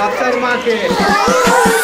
बाप्तर माँ के।